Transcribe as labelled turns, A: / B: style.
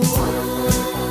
A: Música